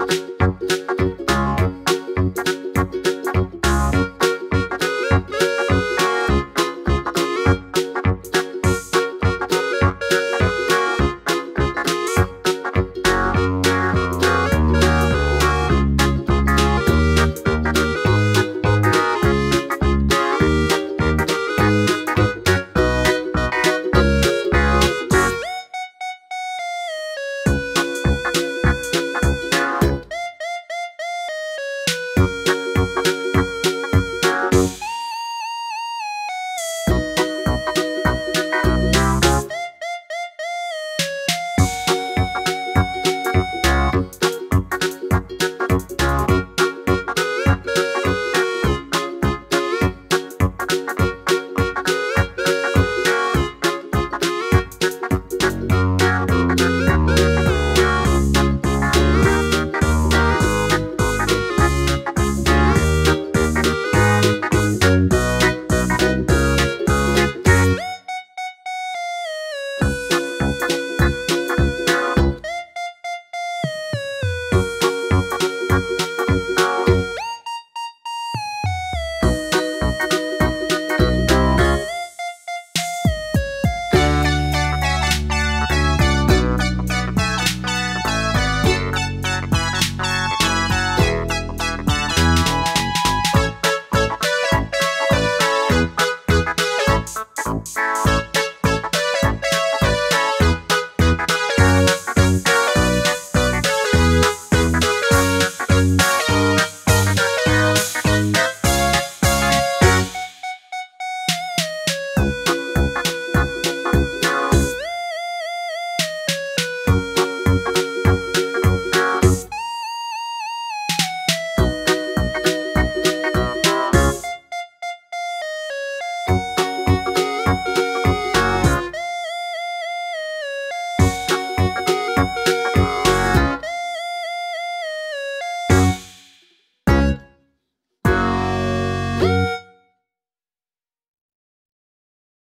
Bye.